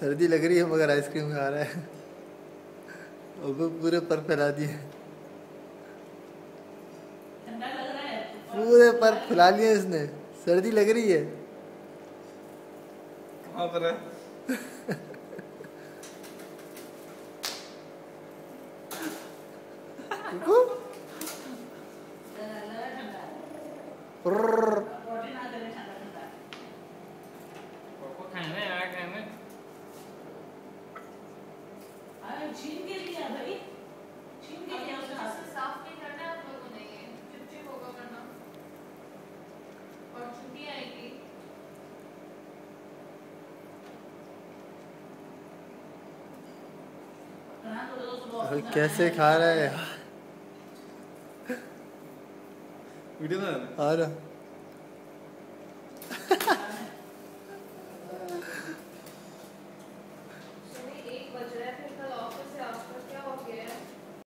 सर्दी लग रही है मगर आइसक्रीम खा रहा है। और वो पूरे पर फैला दिए। पूरे पर फैला लिए इसने। सर्दी लग रही है। कहाँ पर है? रुको। छीन के लिया भाई। छीन के लिया उसका साफ़ नहीं करना है आप लोगों ने ये चिपचिप होगा वरना और छुट्टी आएगी। कहाँ तो अरे कैसे खा रहा है? यार वीडियो में आ रहा